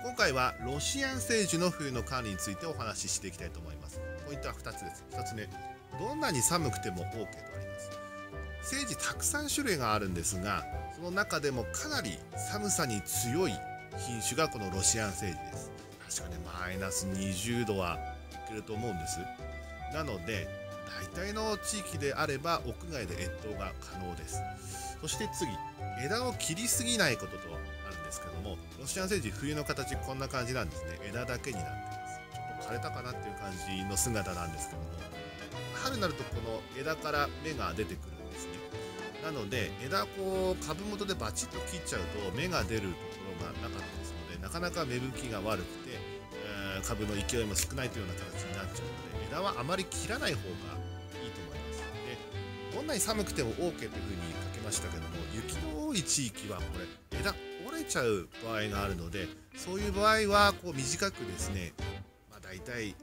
今回はロシアンセージの冬の管理についてお話ししていきたいと思います。ポイントは2つです。1つ目どんなに寒くても OK とあります。セージたくさん種類があるんですがその中でもかなり寒さに強い品種がこのロシアンセージです。確かねマイナス20度はいけると思うんです。なので大体の地域であれば屋外で越冬が可能です。そして次枝を切りすぎないこととロシアンセージ冬の形こんな感じなんですね。枝だけになってます。ちょっと枯れたかなっていう感じの姿なんですけども。春になるとこの枝から芽が出てくるんですね。なので枝こう株元でバチッと切っちゃうと芽が出るところがなかったですのでなかなか芽吹きが悪くて、えー、株の勢いも少ないというような形になっちゃうので枝はあまり切らない方がいいと思います。でどんなに寒くても OK というふうに書けましたけども雪い地域はこれ枝折れちゃう場合があるのでそういう場合はこう短くですね、まあ、大体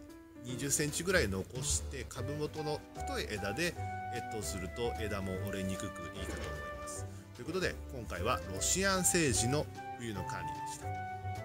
20センチぐらい残して株元の太い枝で越冬すると枝も折れにくくいいかと思います。ということで今回はロシアンセージの冬の管理でした。